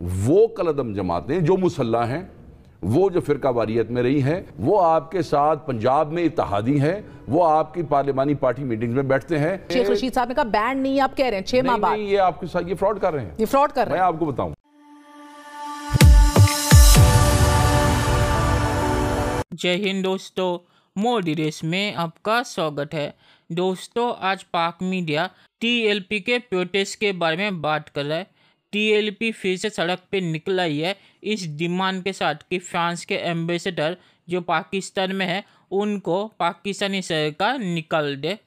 वो कलदम जमातें जो मुसल्ला हैं वो जो फिरका वारियत में रही हैं वो आपके साथ पंजाब में इतिहादी हैं वो आपकी पार्लिमानी पार्टी मीटिंग में बैठते हैं। शेख रशीद साहब ने कहा बैंड नहीं आप कह रहे हैं छह माह बाद. ये आपके साथ ये फ्रॉड कर रहे हैं। ये फ्रॉड कर रहे हैं। आपको बताऊँ। जय हिंद दोस्तों मोदी रेस में आपका स्वागत है। दोस्तों आज पाक मीडिया टीएलपी के प्रोटेस्ट के बारे में बात कर रहा है। टीएलपी फिर से सड़क पे निकल आई है। इस डिमांड के साथ कि फ्रांस के एम्बेसडर जो पाकिस्तान में है, उनको पाकिस्तानी सरकार निकाल दे।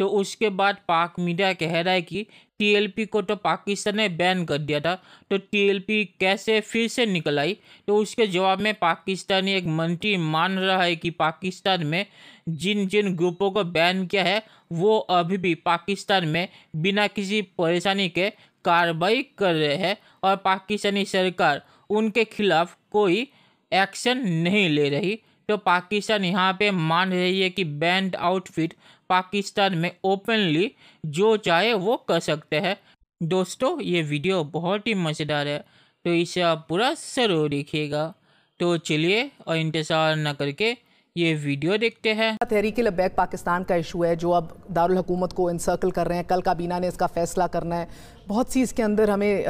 तो उसके बाद पाक मीडिया कह रहा है कि टीएलपी को तो पाकिस्तान ने बैन कर दिया था। तो टीएलपी कैसे फिर से निकल आई? तो उसके जवाब में पाकिस्तानी एक मंत्री मान रहा है कि पाकिस्तान में जिन जिन ग्रुपों को बैन किया है, वो अभी भी पाकिस्तान में बिना किसी परेशानी के कार्रवाई कर रहे हैं और पाकिस्तानी सरकार उनके खिलाफ कोई एक्शन नहीं ले रही। तो पाकिस्तान यहाँ पे मान रही है कि बैंड आउटफिट पाकिस्तान में ओपनली जो चाहे वो कर सकते हैं। दोस्तों, ये वीडियो बहुत ही मज़ेदार है तो इसे आप पूरा ज़रूर देखिएगा। तो चलिए और इंतज़ार न करके ये वीडियो देखते हैं। तहरीक लबैक पाकिस्तान का इशू है, जो अब दारुल हुकूमत को इनसर्कल कर रहे हैं। कल काबीना ने इसका फैसला करना है। बहुत सी इसके अंदर हमें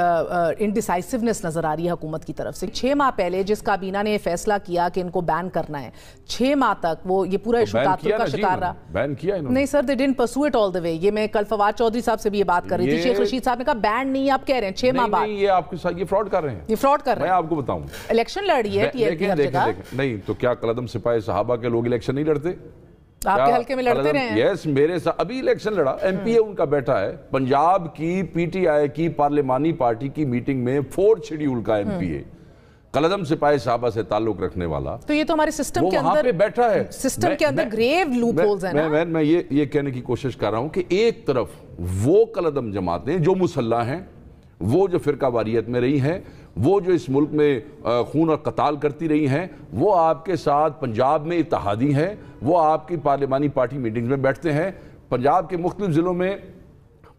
इनडिसाइसिवनेस नज़र आ रही है हुकूमत की तरफ़ से। छः माह पहले जिस काबीना ने ये फैसला किया कि इनको बैन करना है छः माह तक वो ये पूरा इशू बैन का शिकार रहा। बैन किया इन्होंने। नहीं sir they didn't pursue it all the way ये मैं कल फवाद चौधरी साहब से भी ये बात कर रही थी। शेख रशीद साहब ने कहा बैंड नहीं आप कह रहे हैं छः माह बाद। ये आपके साथ ये फ्रॉड कर रहे हैं। ये फ्रॉड कर रहे हैं। आपको बताऊँ। इलेक्शन लड़ रही है नहीं तो क्या कलदम सिपाही साहबा के लोग इलेक्शन नहीं लड़ते? आपके हल्के में लड़ते रहे हैं? यस मेरे साथ अभी इलेक्शन लड़ा एमपीए उनका बैठा है। पंजाब की पीटीआई की पार्लिमानी पार्टी की मीटिंग में फोर्थ शेड्यूल का एमपीए कलदम सिपाही साहबा से ताल्लुक रखने वाला। तो ये तो हमारे सिस्टम के वहाँ पे बैठा है। सिस्टम के अंदर ग्रेव लूप होल्स हैं मैं, मैं, मैं ये ये कहने की कोशिश कर रहा हूँ कि एक तरफ़ वो कलदम जमातें जो मुसल्ला हैं वो जो फिरका वारियत में रही हैं वो जो इस मुल्क में खून और कताल करती रही हैं वो आपके साथ पंजाब में इतिहादी हैं वो आपकी पार्लिमानी पार्टी मीटिंग में बैठते हैं। पंजाब के मुख्तलिफ़ ज़िलों में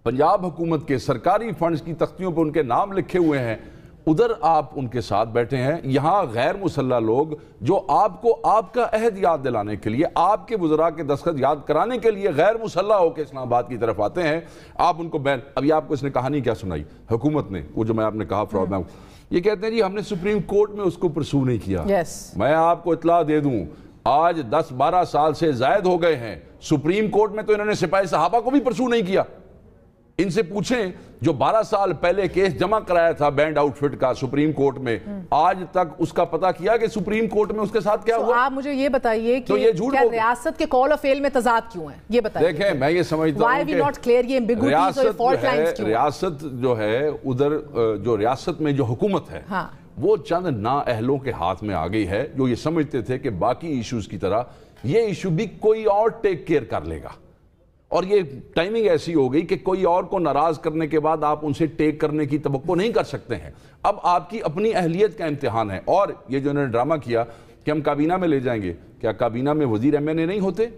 पंजाब हुकूमत के सरकारी फंड्स की तख्तियों पर उनके नाम लिखे हुए हैं। उधर आप उनके साथ बैठे हैं। यहाँ गैर मुसल्ला लोग जो आपको आपका अहद याद दिलाने के लिए आपके बुज़ुर्ग के दस्खत याद कराने के लिए गैर मुसल्ला होकर इस्लामाबाद की तरफ़ आते हैं। आप उनको बैन अभी आपको इसने कहानी क्या सुनाई? हुकूमत ने वो जो मैं आपने कहा फ्रॉड में ये कहते हैं जी हमने सुप्रीम कोर्ट में उसको प्रसू नहीं किया। Yes. मैं आपको इतला दे दूँ आज 10-12 साल से जायद हो गए हैं। सुप्रीम कोर्ट में तो इन्होंने सिपाही साहबा को भी प्रसू नहीं किया। इनसे पूछें जो 12 साल पहले केस जमा कराया था बैंड आउटफिट का सुप्रीम कोर्ट में आज तक उसका पता किया कि सुप्रीम कोर्ट में उसके साथ क्या तो हुआ? आप मुझे ये बताइए कि तो ये झूठ क्या रियासत के कॉल ऑफ़ फेल में तजाद क्यों है? ये बताइए। देखें मैं ये समझता हूँ रियासत? रियासत जो है उधर जो रियासत में जो हुकूमत है हाँ। वो चंद ना नाअहलों के हाथ में आ गई है जो ये समझते थे कि बाकी इश्यूज़ की तरह ये इशू भी कोई और टेक केयर कर लेगा। और ये टाइमिंग ऐसी हो गई कि कोई और को नाराज़ करने के बाद आप उनसे टेक करने की तो नहीं कर सकते हैं। अब आपकी अपनी अहलियत का इम्तहान है। और ये जो इन्होंने ड्रामा किया कि हम काबीना में ले जाएँगे, क्या काबीना में वज़ीर एमएनए नहीं होते?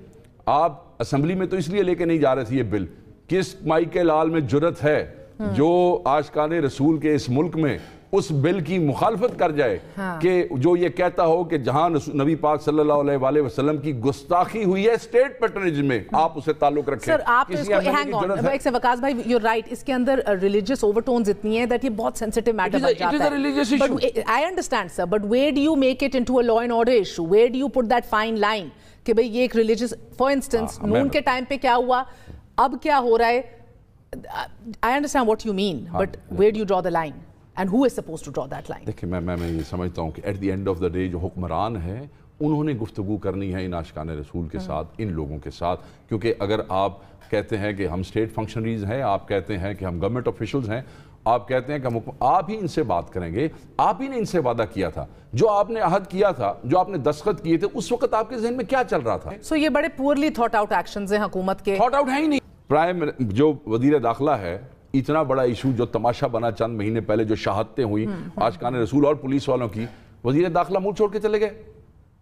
आप असम्बली में तो इसलिए लेके नहीं जा रहे थे ये बिल। किस माई के लाल में जुरत है जो आशकान रसूल के इस मुल्क में उस बिल की मुखालफत कर जाए हाँ। कि जो ये कहता हो कि जहाँ नबी पाक सल्लल्लाहु अलैहि वसल्लम की गुस्ताखी हुई है स्टेट पैटर्नेज में आप उसे ताल्लुक रखें। सर आप इसको हैंग ऑन? एक से वकास भाई यू राइट इसके अंदर रिलीजियस ओवरटोन्स इतनी है दैट ये बहुत सेंसिटिव मैटर बन जाता है। But I understand sir but where do you make it into a law and order issue where do you put that fine line कि भाई ये एक रिलीजियस फॉर इंस्टेंस नून के टाइम पे क्या हुआ? अब क्या हो रहा है? I understand what you mean but where do you draw the line and who is supposed to draw that line देखिए मैं मैं मैं ये समझता हूँ कि at the end of the day जो हुक्मरान है उन्होंने गुफ्तगू करनी है इन आशकान रसूल के साथ इन लोगों के साथ। क्योंकि अगर आप कहते हैं कि हम स्टेट फंक्शनरीज हैं आप कहते हैं कि हम गवर्नमेंट ऑफिशल्स हैं आप कहते हैं कि हम आप ही इनसे बात करेंगे आप ही ने इनसे वादा किया था। जो आपने अहद किया था जो आपने दस्खत किए थे उस वक्त आपके जहन में क्या चल रहा था? सो ये बड़े पुअरली थॉट आउट एक्शंस हैं हुकूमत के। थॉट आउट है ही नहीं। प्राइम जो वज़ीर दाखिला है इतना बड़ा इशू जो तमाशा बना चंद महीने पहले जो शहादतें हुई आज आशकान रसूल और पुलिस वालों की वज़ीर दाखिला मुँह छोड़ के चले गए।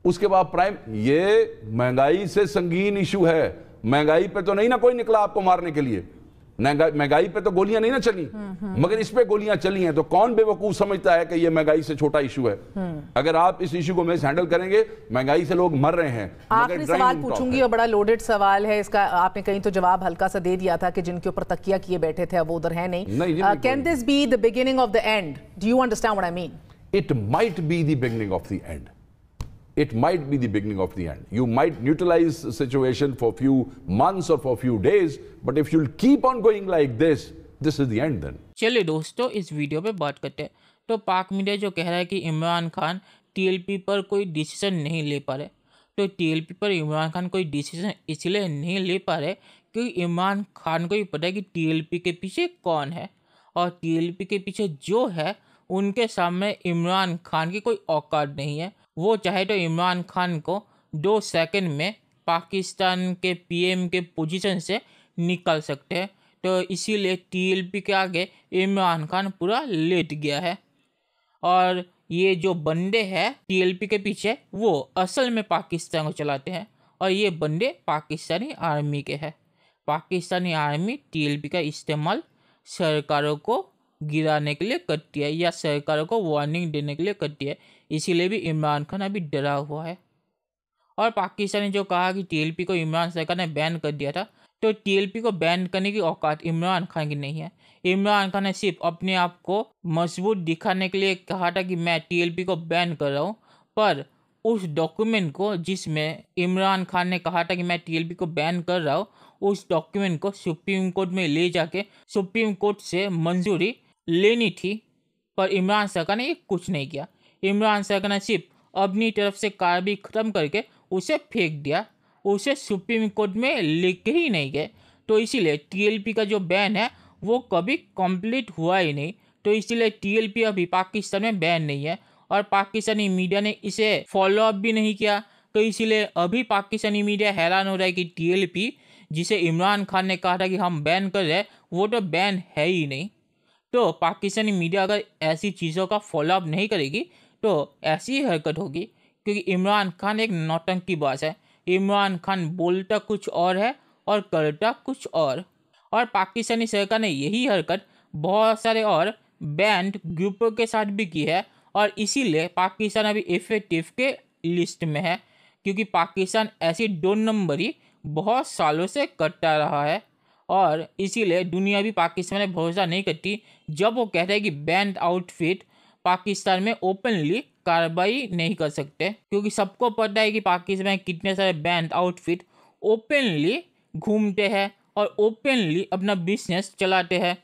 उसके बाद प्राइम ये महँगाई से संगीन इशू है। महँगाई पे तो नहीं ना कोई निकला आपको मारने के लिए। महँगाई पे तो गोलियाँ नहीं ना चली। मगर इस पे गोलियाँ चली हैं तो कौन बेवकूफ़ समझता है कि ये महँगाई से छोटा इशू है? अगर आप इस इशू को में हैंडल करेंगे महँगाई से लोग मर रहे हैं आखिरी सवाल पूछूँगी और बड़ा लोडेड सवाल है इसका आपने कहीं तो जवाब हल्का सा दे दिया था कि जिनके ऊपर तकिया किए बैठे थे अब वो उधर है नहीं। Can this be the beginning of the end do you understand what I mean it might be the beginning of the end it might be the beginning of the end. You might neutralize the situation for a few months or for a few days, but if you'll keep on going like this, this is the end then. चलिए दोस्तों इस video पे बात करते हैं तो पाक media जो कह रहा है कि इमरान खान टीएलपी पर कोई डिसीज़न नहीं ले पा रहे तो टीएलपी पर इमरान खान कोई डिसीज़न इसलिए नहीं ले पा रहे क्योंकि इमरान खान को भी पता है कि टीएलपी के पीछे कौन है और टीएलपी के पीछे जो है उनके सामने इमरान खान की कोई औकात नहीं है। वो चाहे तो इमरान खान को दो सेकंड में पाकिस्तान के पीएम के पोजीशन से निकल सकते हैं। तो इसीलिए टीएलपी के आगे इमरान खान पूरा लेट गया है। और ये जो बंदे हैं टीएलपी के पीछे, वो असल में पाकिस्तान को चलाते हैं। और ये बंदे पाकिस्तानी आर्मी के हैं। पाकिस्तानी आर्मी टीएलपी का इस्तेमाल सरकारों को गिराने के लिए करती है या सरकार को वार्निंग देने के लिए करती है। इसीलिए भी इमरान खान अभी डरा हुआ है। और पाकिस्तान ने जो कहा कि टीएलपी को इमरान सरकार ने बैन कर दिया था तो टीएलपी को बैन करने की औकात इमरान खान की नहीं है। इमरान खान ने सिर्फ़ अपने आप को मज़बूत दिखाने के लिए कहा था कि मैं टीएलपी को बैन कर रहा हूँ, पर उस डॉक्यूमेंट को जिसमें इमरान खान ने कहा था कि मैं टीएलपी को बैन कर रहा हूँ, उस डॉक्यूमेंट को सुप्रीम कोर्ट में ले जाके सुप्रीम कोर्ट से मंजूरी लेनी थी, पर इमरान सरकार ने ये कुछ नहीं किया। इमरान सरकार ने सिर्फ़ अपनी तरफ़ से कार्रवाई ख़त्म करके उसे फेंक दिया, उसे सुप्रीम कोर्ट में लेके ही नहीं गए। तो इसीलिए टीएलपी का जो बैन है, वो कभी कंप्लीट हुआ ही नहीं। तो इसीलिए टीएलपी अभी पाकिस्तान में बैन नहीं है और पाकिस्तानी मीडिया ने इसे फॉलोअप भी नहीं किया। तो इसीलिए अभी पाकिस्तानी मीडिया हैरान हो रहा है कि टीएलपी जिसे इमरान खान ने कहा था कि हम बैन कर रहे वो तो बैन है ही नहीं। तो पाकिस्तानी मीडिया अगर ऐसी चीज़ों का फॉलोअप नहीं करेगी तो ऐसी ही हरकत होगी। क्योंकि इमरान खान एक नौटंकी बाज है। इमरान खान बोलता कुछ और है और करता कुछ और। और पाकिस्तानी सरकार ने यही हरकत बहुत सारे और बैंड ग्रुपों के साथ भी की है और इसीलिए पाकिस्तान अभी इफ़ेक्टिव के लिस्ट में है। क्योंकि पाकिस्तान ऐसी दो नंबरी बहुत सालों से करता रहा है। और इसीलिए दुनिया भी पाकिस्तान में भरोसा नहीं करती। जब वो कहते हैं कि बैंड आउटफिट पाकिस्तान में ओपनली कार्रवाई नहीं कर सकते, क्योंकि सबको पता है कि पाकिस्तान में कितने सारे बैंड आउटफिट ओपनली घूमते हैं और ओपनली अपना बिज़नेस चलाते हैं।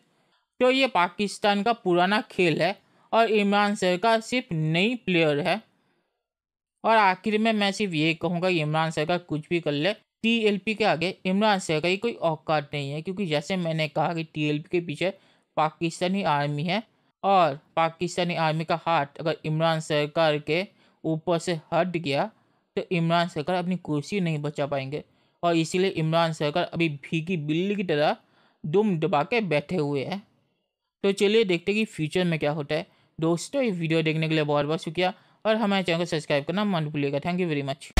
तो ये पाकिस्तान का पुराना खेल है और इमरान सरकार सिर्फ़ नई प्लेयर है। और आखिर में मैं सिर्फ़ ये कहूँगा कि इमरान सरकार कुछ भी कर ले टीएलपी के आगे, इमरान सरकार की कोई औकात नहीं है, क्योंकि जैसे मैंने कहा कि टीएलपी के पीछे पाकिस्तानी आर्मी है और पाकिस्तानी आर्मी का हाथ अगर इमरान सरकार के ऊपर से हट गया तो इमरान सरकार अपनी कुर्सी नहीं बचा पाएँगे और इसीलिए इमरान सरकार अभी भीगी बिल्ली की तरह दुम दबा के बैठे हुए हैं। तो चलिए देखते हैं कि फ्यूचर में क्या होता है। दोस्तों, ये वीडियो देखने के लिए बहुत बहुत शुक्रिया और हमारे चैनल को सब्सक्राइब करना मन भूलिएगा। Thank you very much